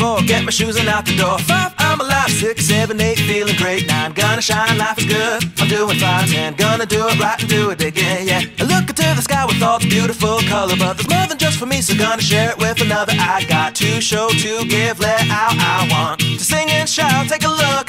my shoes and out the door. Five, I'm alive. Six, seven, eight, feeling great. Nine, gonna shine, life is good. I'm doing fine. Ten, gonna do it right and do it again, yeah. I look into the sky with all its beautiful color, but there's more than just for me, so gonna share it with another. I got to show, to give, let out. I want to sing and shout. Take a look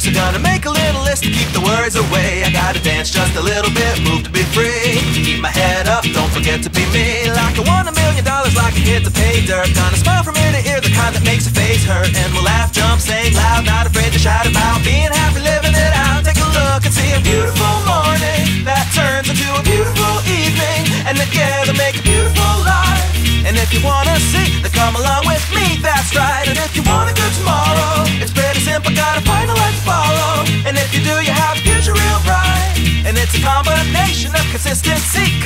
so gonna make a little list to keep the worries away. I gotta dance just a little bit, move to be free. To be me. Like I won a million dollars, like a hit to pay dirt. Gonna smile from ear to ear, the kind that makes your face hurt. And we'll laugh, jump, sing loud, not afraid to shout about being happy, living it out. Take a look and see a beautiful morning that turns into a beautiful evening, and together make a beautiful life. And if you wanna see, then come along with me, that's right. And if you want a good tomorrow, it's pretty simple, gotta find a life to follow. And if you do, you have a future real bright. And it's a combination of consistency